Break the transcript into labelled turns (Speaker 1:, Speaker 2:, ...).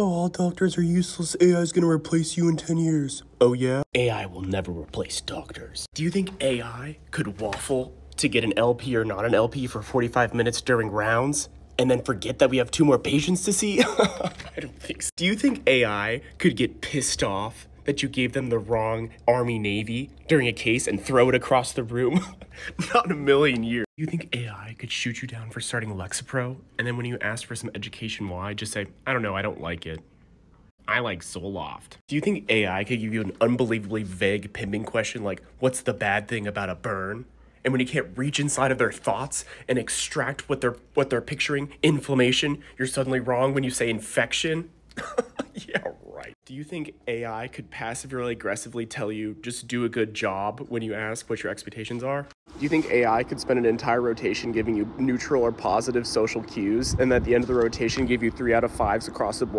Speaker 1: Oh, all doctors are useless. AI is gonna replace you in 10 years. Oh, yeah?
Speaker 2: AI will never replace doctors. Do you think AI could waffle to get an LP or not an LP for 45 minutes during rounds? And then forget that we have two more patients to see? I don't think so. Do you think AI could get pissed off that you gave them the wrong Army Navy during a case and throw it across the room? Not in a million years. You think AI could shoot you down for starting Lexapro? And then when you ask for some education why, just say, I don't know, I don't like it. I like Zoloft. Do you think AI could give you an unbelievably vague pimping question like, what's the bad thing about a burn? And when you can't reach inside of their thoughts and extract what they're what they're picturing, inflammation, you're suddenly wrong when you say infection? yeah, right. Do you think AI could passively aggressively tell you just do a good job when you ask what your expectations are? Do you think AI could spend an entire rotation giving you neutral or positive social cues and at the end of the rotation give you 3 out of 5s across the board?